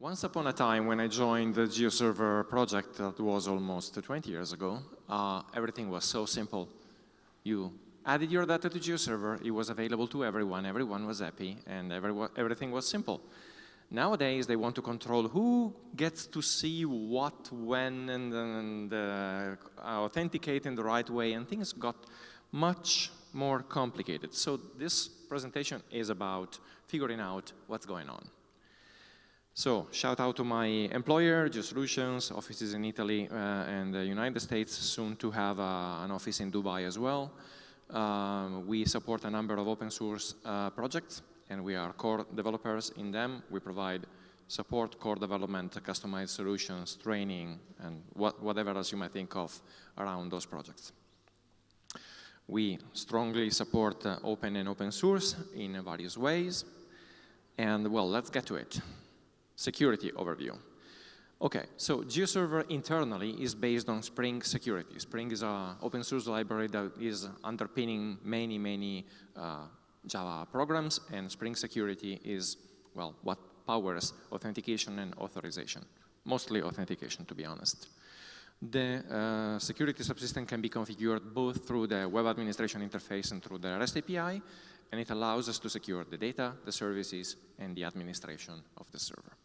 Once upon a time, when I joined the GeoServer project, that was almost 20 years ago, uh, everything was so simple. You added your data to GeoServer, it was available to everyone, everyone was happy, and everything was simple. Nowadays, they want to control who gets to see what, when, and, and uh, authenticate in the right way, and things got much more complicated. So this presentation is about figuring out what's going on. So shout out to my employer, GeoSolutions, offices in Italy uh, and the United States, soon to have uh, an office in Dubai as well. Um, we support a number of open source uh, projects and we are core developers in them. We provide support, core development, customized solutions, training, and what, whatever else you might think of around those projects. We strongly support uh, open and open source in various ways. And well, let's get to it. Security overview. Okay, so GeoServer internally is based on Spring Security. Spring is an open source library that is underpinning many, many uh, Java programs, and Spring Security is, well, what powers authentication and authorization. Mostly authentication, to be honest. The uh, security subsystem can be configured both through the web administration interface and through the REST API, and it allows us to secure the data, the services, and the administration of the server.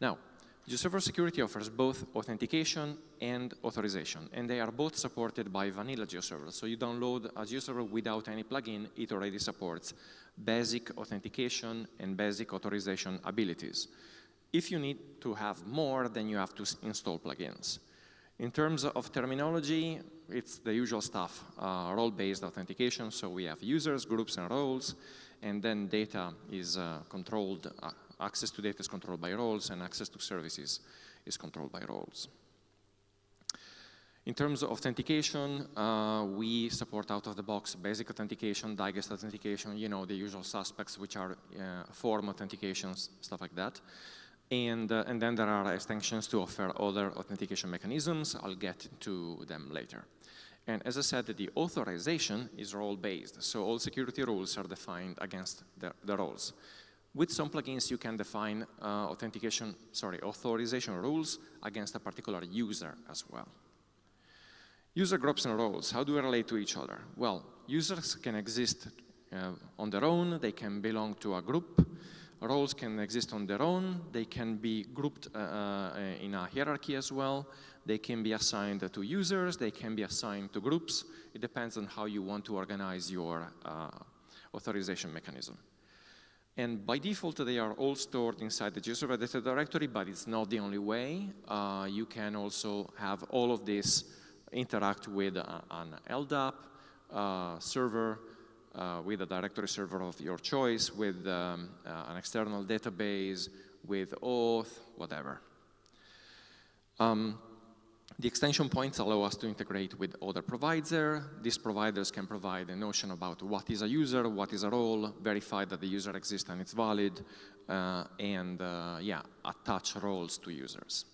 Now, GeoServer Security offers both authentication and authorization, and they are both supported by vanilla GeoServer. So you download a GeoServer without any plugin, it already supports basic authentication and basic authorization abilities. If you need to have more, then you have to install plugins. In terms of terminology, it's the usual stuff, uh, role-based authentication, so we have users, groups, and roles, and then data is uh, controlled uh, access to data is controlled by roles, and access to services is controlled by roles. In terms of authentication, uh, we support out-of-the-box basic authentication, digest authentication, you know, the usual suspects, which are uh, form authentications, stuff like that. And, uh, and then there are extensions to offer other authentication mechanisms. I'll get to them later. And as I said, the authorization is role-based, so all security rules are defined against the, the roles. With some plugins, you can define uh, authentication, sorry, authorization rules against a particular user as well. User groups and roles, how do they relate to each other? Well, users can exist uh, on their own, they can belong to a group, roles can exist on their own, they can be grouped uh, uh, in a hierarchy as well, they can be assigned to users, they can be assigned to groups, it depends on how you want to organize your uh, authorization mechanism. And by default, they are all stored inside the GeoServer directory, but it's not the only way. Uh, you can also have all of this interact with a, an LDAP uh, server, uh, with a directory server of your choice, with um, uh, an external database, with auth, whatever. Um, the extension points allow us to integrate with other providers. These providers can provide a notion about what is a user, what is a role, verify that the user exists and it's valid, uh, and uh, yeah, attach roles to users.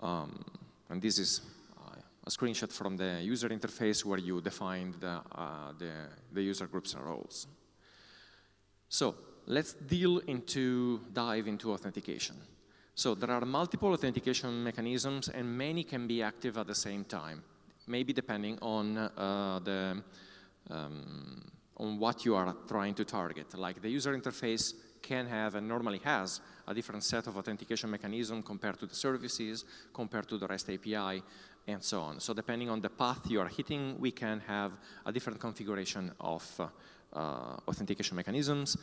Um, and this is uh, a screenshot from the user interface where you define the, uh, the, the user groups and roles. So let's deal into, dive into authentication. So there are multiple authentication mechanisms and many can be active at the same time, maybe depending on, uh, the, um, on what you are trying to target. Like the user interface can have and normally has a different set of authentication mechanism compared to the services, compared to the REST API, and so on. So depending on the path you are hitting, we can have a different configuration of uh, uh, authentication mechanisms.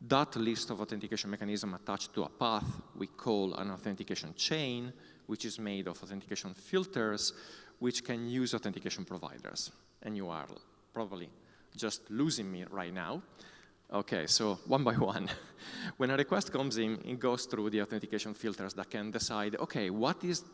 That list of authentication mechanism attached to a path we call an authentication chain, which is made of authentication filters, which can use authentication providers. And you are probably just losing me right now. Okay, so one by one. when a request comes in, it goes through the authentication filters that can decide, okay, what is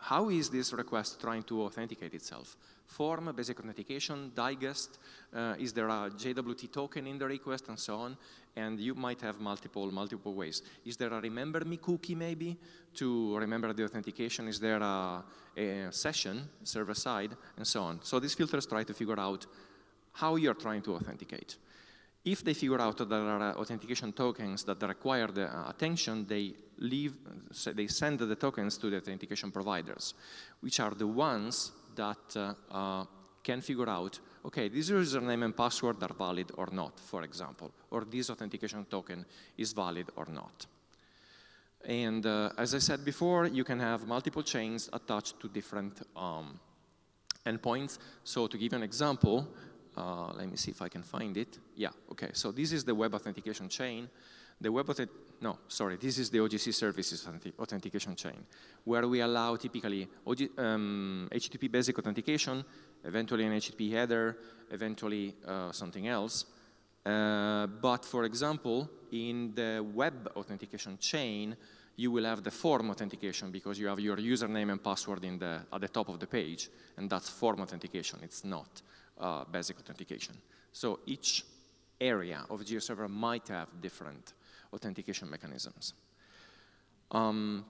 how is this request trying to authenticate itself? Form, basic authentication, digest, uh, is there a JWT token in the request, and so on. And you might have multiple, multiple ways. Is there a remember me cookie, maybe, to remember the authentication? Is there a, a session, server-side, and so on. So these filters try to figure out how you're trying to authenticate. If they figure out that there are authentication tokens that require the uh, attention, they leave, so they send the tokens to the authentication providers, which are the ones that uh, uh, can figure out, okay, this username and password are valid or not, for example, or this authentication token is valid or not. And uh, as I said before, you can have multiple chains attached to different um, endpoints. So to give an example, uh, let me see if I can find it. Yeah, okay, so this is the web authentication chain. The web no, sorry, this is the OGC services authentication chain, where we allow typically um, HTTP basic authentication, eventually an HTTP header, eventually uh, something else. Uh, but for example, in the web authentication chain, you will have the form authentication because you have your username and password in the, at the top of the page, and that's form authentication. It's not uh, basic authentication. So each area of GeoServer might have different authentication mechanisms. Um,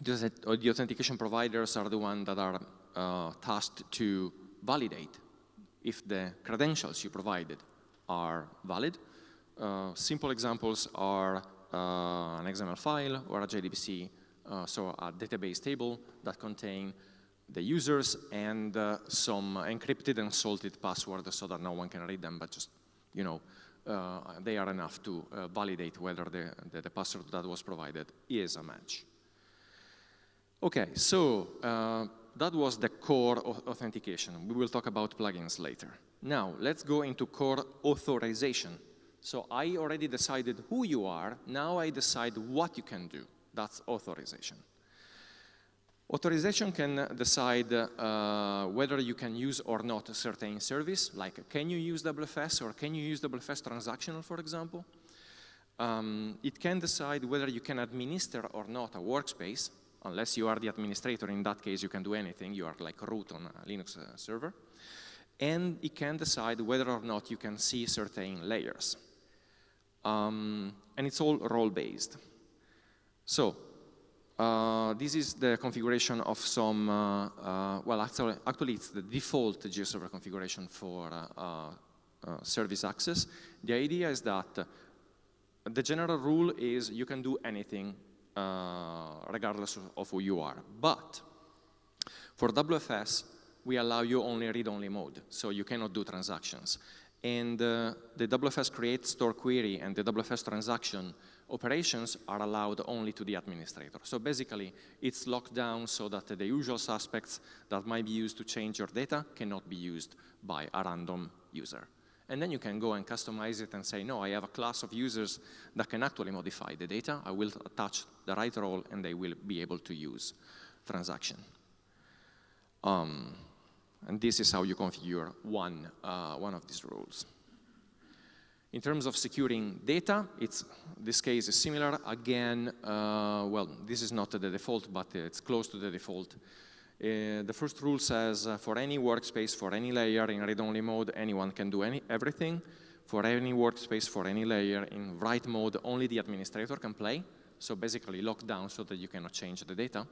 the, the, authentication providers are the ones that are uh, tasked to validate if the credentials you provided are valid. Uh, simple examples are uh, an XML file or a JDBC, uh, so a database table that contain the users and uh, some encrypted and salted passwords so that no one can read them, but just, you know, uh, they are enough to uh, validate whether the, the, the, password that was provided is a match. Okay, so uh, that was the core authentication. We will talk about plugins later. Now, let's go into core authorization. So I already decided who you are. Now I decide what you can do. That's authorization. Authorization can decide uh, whether you can use or not a certain service, like can you use WFS or can you use WFS transactional, for example. Um, it can decide whether you can administer or not a workspace, unless you are the administrator. In that case, you can do anything. You are like root on a Linux uh, server. And it can decide whether or not you can see certain layers. Um, and it's all role-based. So uh, this is the configuration of some, uh, uh, well, actually, actually it's the default GeoServer configuration for uh, uh, service access. The idea is that the general rule is you can do anything regardless of who you are. But for WFS, we allow you only read-only mode, so you cannot do transactions. And the WFS create store query and the WFS transaction operations are allowed only to the administrator. So basically, it's locked down so that the usual suspects that might be used to change your data cannot be used by a random user. And then you can go and customize it and say, no, I have a class of users that can actually modify the data. I will attach the right role, and they will be able to use transaction. Um, and this is how you configure one, uh, one of these rules. In terms of securing data, it's, this case is similar. Again, uh, well, this is not the default, but it's close to the default. Uh, the first rule says uh, for any workspace, for any layer in read-only mode, anyone can do any, everything. For any workspace, for any layer in write mode, only the administrator can play. So basically locked down so that you cannot change the data.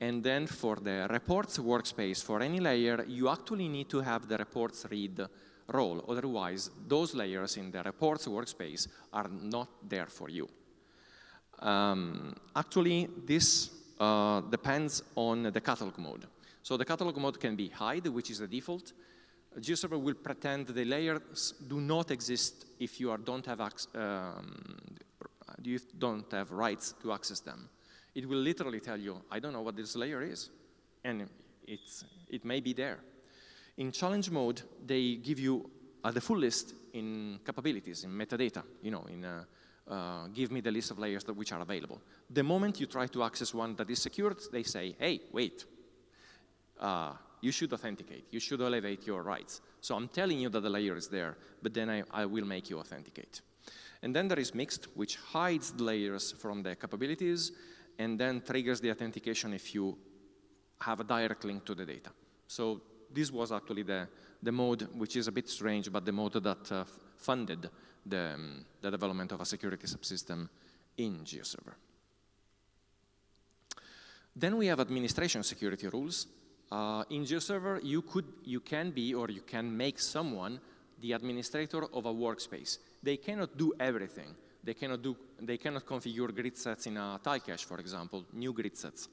And then for the reports workspace, for any layer, you actually need to have the reports read role. Otherwise, those layers in the reports workspace are not there for you. Um, actually, this uh, depends on the catalog mode. So the catalog mode can be hide, which is the default. GeoServer will pretend the layers do not exist if you are, don't have um, you don't have rights to access them. It will literally tell you, I don't know what this layer is, and it's, it may be there. In challenge mode, they give you uh, the full list in capabilities, in metadata, you know, in uh, uh, give me the list of layers that which are available. The moment you try to access one that is secured, they say, hey, wait, uh, you should authenticate, you should elevate your rights. So I'm telling you that the layer is there, but then I, I will make you authenticate. And then there is mixed, which hides the layers from the capabilities, and then triggers the authentication if you have a direct link to the data. So this was actually the, the mode, which is a bit strange, but the mode that uh, funded the, um, the development of a security subsystem in GeoServer. Then we have administration security rules. Uh, in GeoServer, you, could, you can be or you can make someone the administrator of a workspace. They cannot do everything. They cannot, do, they cannot configure grid sets in a tile cache, for example, new grid sets.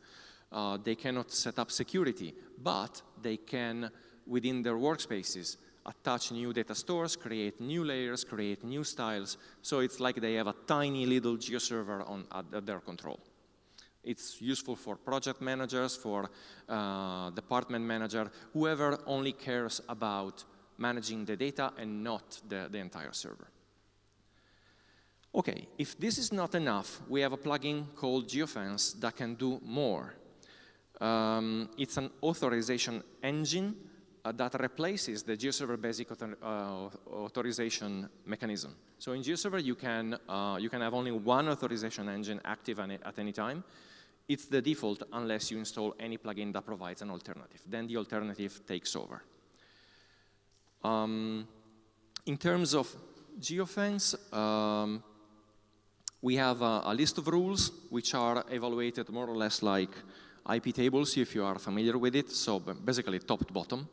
Uh, they cannot set up security, but they can, within their workspaces, attach new data stores, create new layers, create new styles. So it's like they have a tiny little GeoServer on, at, at their control. It's useful for project managers, for uh, department manager, whoever only cares about managing the data and not the, the entire server. Okay, if this is not enough, we have a plugin called GeoFence that can do more. Um, it's an authorization engine uh, that replaces the GeoServer basic author, uh, authorization mechanism. So in GeoServer, you can, uh, you can have only one authorization engine active at any time. It's the default unless you install any plugin that provides an alternative. Then the alternative takes over. Um, in terms of GeoFence, um, we have a, a, list of rules which are evaluated more or less like IP tables, if you are familiar with it, so basically top to bottom.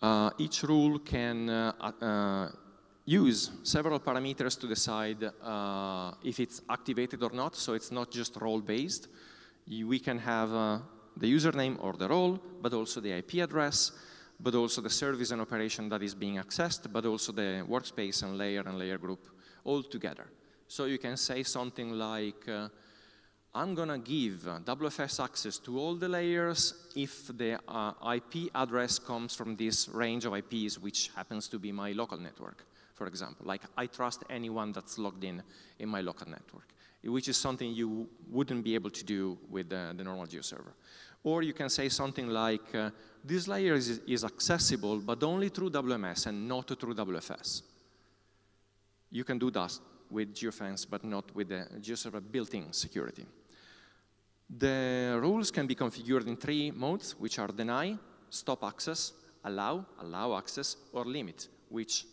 Uh, each rule can uh, uh, use several parameters to decide uh, if it's activated or not, so it's not just role-based. We can have uh, the username or the role, but also the IP address, but also the service and operation that is being accessed, but also the workspace and layer and layer group all together. So you can say something like, uh, I'm going to give WFS access to all the layers if the uh, IP address comes from this range of IPs, which happens to be my local network, for example. Like, I trust anyone that's logged in in my local network, which is something you wouldn't be able to do with the, the normal GeoServer. Or you can say something like, uh, this layer is, is accessible, but only through WMS and not through WFS. You can do that with GeoFence, but not with the GeoServer built-in security. The rules can be configured in three modes, which are deny, stop access, allow, allow access, or limit, which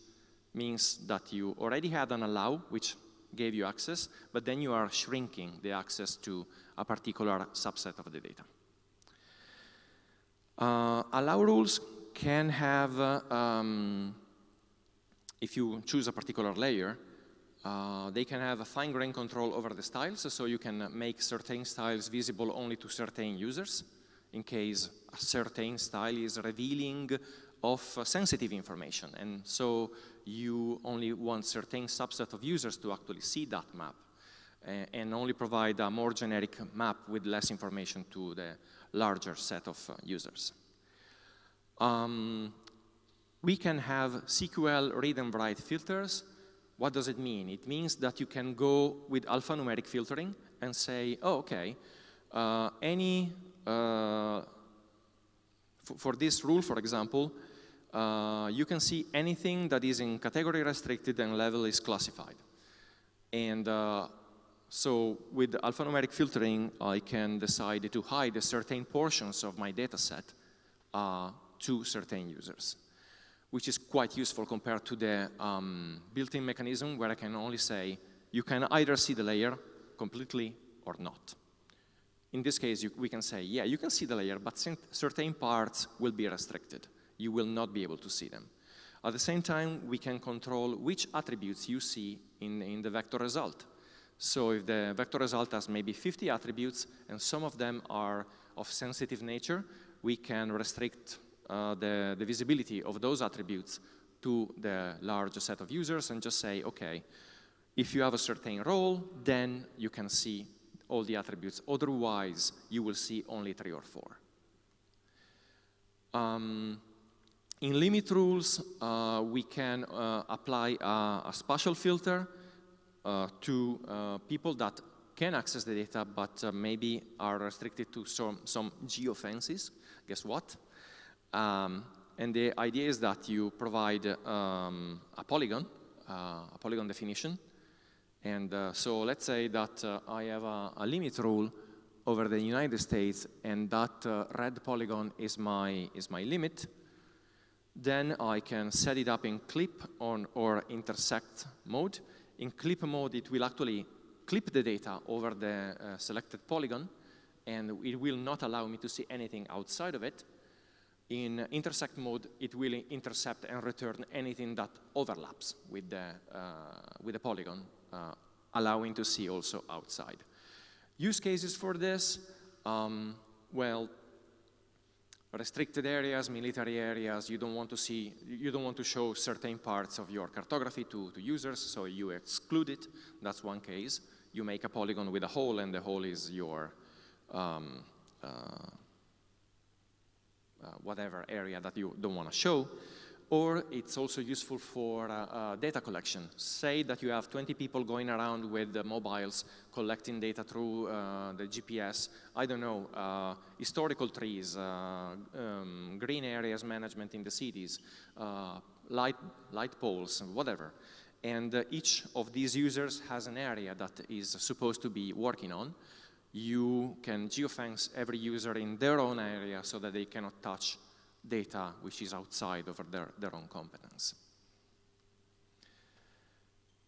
means that you already had an allow, which gave you access, but then you are shrinking the access to a particular subset of the data. Uh, allow rules can have, uh, um, if you choose a particular layer, uh, they can have a fine-grained control over the styles, so you can make certain styles visible only to certain users in case a certain style is revealing of uh, sensitive information. And so you only want certain subset of users to actually see that map uh, and only provide a more generic map with less information to the larger set of uh, users. Um, we can have CQL read and write filters what does it mean? It means that you can go with alphanumeric filtering and say, oh, okay, uh, any, uh, for this rule, for example, uh, you can see anything that is in category restricted and level is classified. And uh, so with alphanumeric filtering, I can decide to hide certain portions of my data set uh, to certain users which is quite useful compared to the um, built-in mechanism where I can only say, you can either see the layer completely or not. In this case, you, we can say, yeah, you can see the layer, but certain parts will be restricted. You will not be able to see them. At the same time, we can control which attributes you see in, in the vector result. So if the vector result has maybe 50 attributes and some of them are of sensitive nature, we can restrict uh, the, the visibility of those attributes to the large set of users and just say, okay, if you have a certain role, then you can see all the attributes. Otherwise, you will see only three or four. Um, in limit rules, uh, we can uh, apply a, a, spatial filter uh, to uh, people that can access the data, but uh, maybe are restricted to some, some geofences. Guess what? Um, and the idea is that you provide um, a polygon, uh, a polygon definition. And uh, so let's say that uh, I have a, a, limit rule over the United States and that uh, red polygon is my, is my limit. Then I can set it up in clip on, or intersect mode. In clip mode, it will actually clip the data over the uh, selected polygon and it will not allow me to see anything outside of it. In intersect mode, it will intercept and return anything that overlaps with the, uh, with the polygon, uh, allowing to see also outside. Use cases for this, um, well, restricted areas, military areas, you don't want to see, you don't want to show certain parts of your cartography to, to users, so you exclude it. That's one case. You make a polygon with a hole, and the hole is your um, uh, uh, whatever area that you don't want to show. Or it's also useful for uh, uh, data collection. Say that you have 20 people going around with the mobiles collecting data through the GPS. I don't know, historical trees, um, green areas management in the cities, light, light poles, whatever. And each of these users has an area that is supposed to be working on you can geofence every user in their own area so that they cannot touch data which is outside of their, their own competence.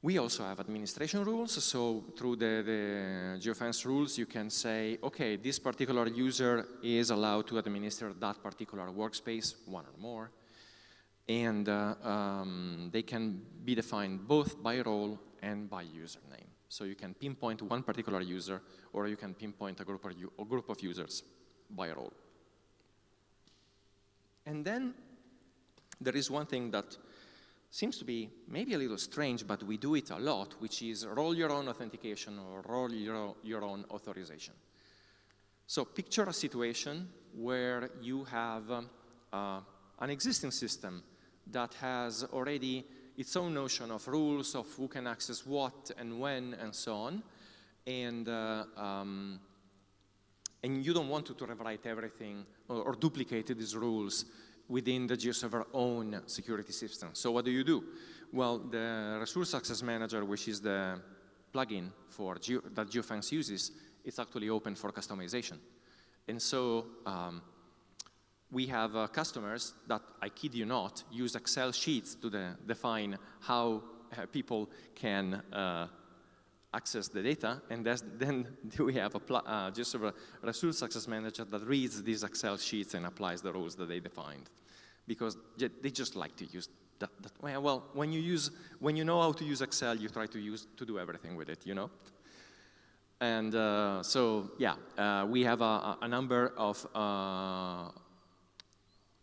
We also have administration rules, so through the, the geofence rules, you can say, okay, this particular user is allowed to administer that particular workspace, one or more, and uh, um, they can be defined both by role and by username. So you can pinpoint one particular user, or you can pinpoint a group, a group of users by role. And then there is one thing that seems to be maybe a little strange, but we do it a lot, which is roll your own authentication or roll your, your own authorization. So picture a situation where you have um, uh, an existing system that has already its own notion of rules of who can access what and when and so on. And, uh, um, and you don't want to, to rewrite everything or, or, duplicate these rules within the GeoServer own security system. So what do you do? Well, the Resource Access Manager, which is the plugin for Geo, that GeoFence uses, it's actually open for customization. And so um, we have uh, customers that, I kid you not, use Excel sheets to the, define how uh, people can uh, access the data, and then we have a uh, just a resource access manager that reads these Excel sheets and applies the rules that they defined, because they just like to use that. that well, when you use, when you know how to use Excel, you try to use to do everything with it, you know. And uh, so, yeah, uh, we have a, a number of uh,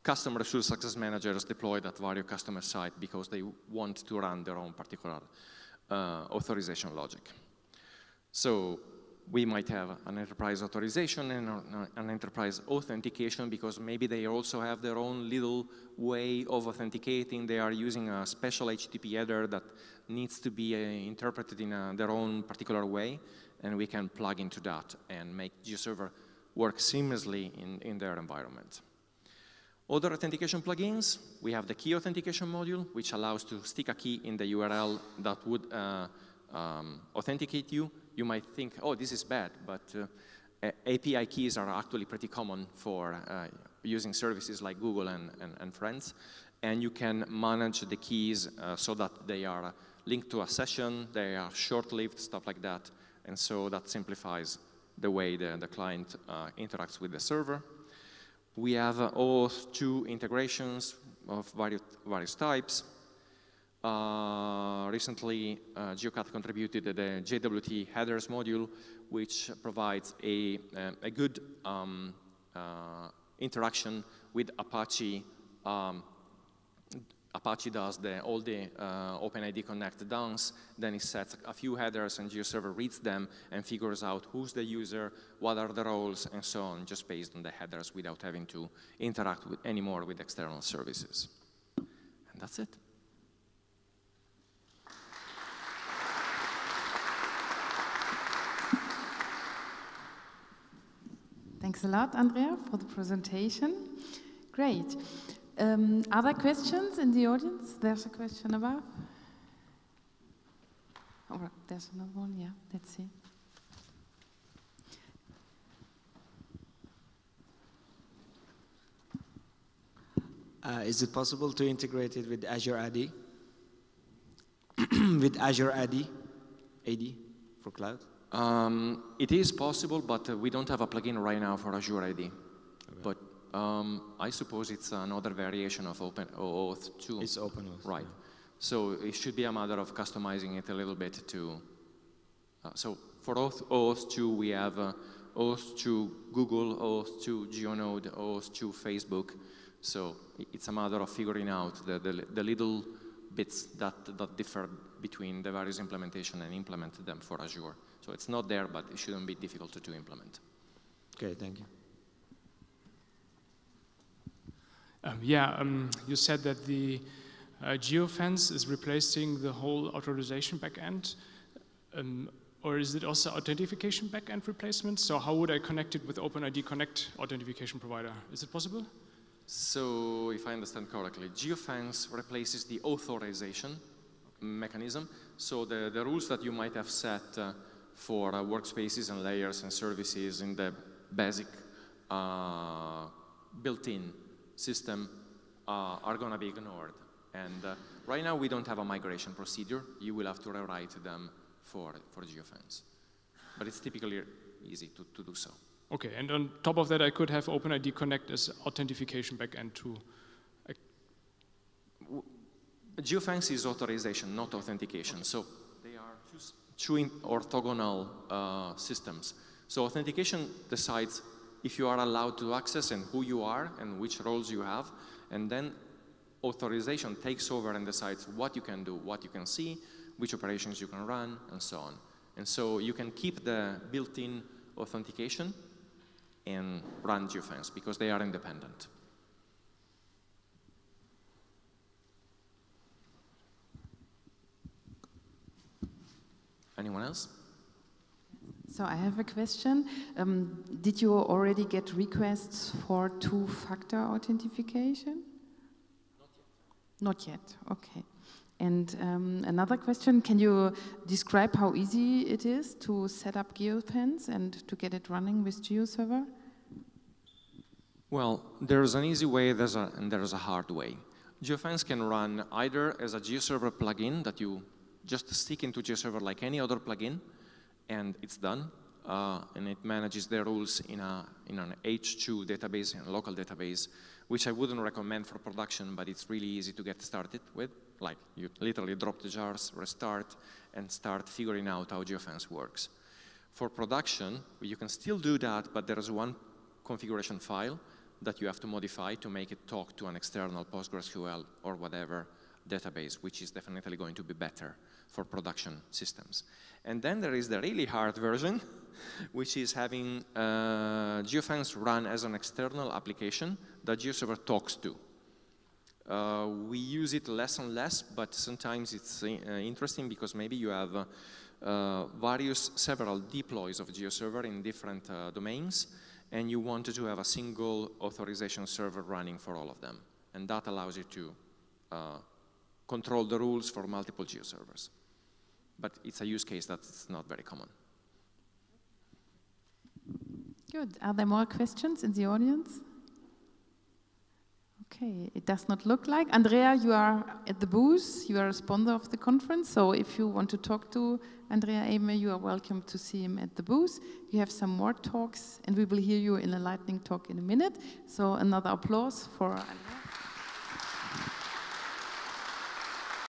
custom resource access managers deployed at various customer sites because they want to run their own particular uh, authorization logic. So we might have an enterprise authorization and an enterprise authentication because maybe they also have their own little way of authenticating. They are using a special HTTP header that needs to be uh, interpreted in a, their own particular way, and we can plug into that and make GeoServer work seamlessly in, in their environment. Other authentication plugins, we have the key authentication module, which allows to stick a key in the URL that would uh, um, authenticate you. You might think, oh, this is bad, but uh, API keys are actually pretty common for uh, using services like Google and, and, and, friends. And you can manage the keys uh, so that they are linked to a session, they are short-lived, stuff like that. And so that simplifies the way the, the client uh, interacts with the server. We have uh, OAuth 2 integrations of various, various types. Uh, recently, uh, GeoCat contributed the JWT headers module, which provides a, uh, a good um, uh, interaction with Apache um, Apache does the, all the uh, OpenID Connect downs, then it sets a few headers and GeoServer reads them and figures out who's the user, what are the roles, and so on, just based on the headers without having to interact with anymore with external services. And that's it. Thanks a lot, Andrea, for the presentation. Great. Um, other questions in the audience? There's a question above. Oh, there's another one, yeah, let's see. Uh, is it possible to integrate it with Azure AD? with Azure AD, AD for cloud? Um, it is possible, but uh, we don't have a plugin right now for Azure AD. Um, I suppose it's another variation of Open OAuth 2. It's OpenOauth. Right. So it should be a matter of customizing it a little bit to. Uh, so for OAuth, OAuth 2, we have uh, OAuth 2 Google, OAuth 2 GeoNode, OAuth 2 Facebook. So it's a matter of figuring out the, the, the little bits that, that differ between the various implementation and implement them for Azure. So it's not there, but it shouldn't be difficult to, to implement. Okay, thank you. Um, yeah, um, you said that the uh, geofence is replacing the whole authorization backend, um, or is it also authentication backend replacement? So how would I connect it with OpenID Connect authentication provider? Is it possible? So if I understand correctly, geofence replaces the authorization mechanism. So the, the rules that you might have set uh, for uh, workspaces and layers and services in the basic uh, built-in system uh, are going to be ignored. And uh, right now we don't have a migration procedure. You will have to rewrite them for, for geofence. But it's typically easy to, to do so. Okay, and on top of that, I could have OpenID Connect as authentication backend too. Geofence is authorization, not authentication. So they are two orthogonal uh, systems. So authentication decides if you are allowed to access and who you are and which roles you have. And then authorization takes over and decides what you can do, what you can see, which operations you can run, and so on. And so you can keep the built-in authentication and run geofence because they are independent. Anyone else? So I have a question. Um, did you already get requests for two-factor authentication? Not yet. Not yet. Okay. And um, another question: Can you describe how easy it is to set up geofence and to get it running with GeoServer? Well, there's an easy way there's a, and there's a hard way. GeoFence can run either as a GeoServer plugin that you just stick into GeoServer like any other plugin, and it's done. Uh, and it manages the rules in, a, in an H2 database, a local database, which I wouldn't recommend for production, but it's really easy to get started with. Like you literally drop the jars, restart, and start figuring out how GeoFence works. For production, you can still do that, but there is one configuration file that you have to modify to make it talk to an external PostgreSQL or whatever database, which is definitely going to be better for production systems. And then there is the really hard version, which is having uh, GeoFence run as an external application that GeoServer talks to. Uh, we use it less and less, but sometimes it's uh, interesting because maybe you have uh, uh, various, several deploys of GeoServer in different uh, domains, and you wanted to have a single authorization server running for all of them. And that allows you to control the rules for multiple GeoServers but it's a use case that's not very common. Good. Are there more questions in the audience? Okay, it does not look like. Andrea, you are at the booth. You are a sponsor of the conference. So if you want to talk to Andrea Aime, you are welcome to see him at the booth. You have some more talks, and we will hear you in a lightning talk in a minute. So another applause for Andrea.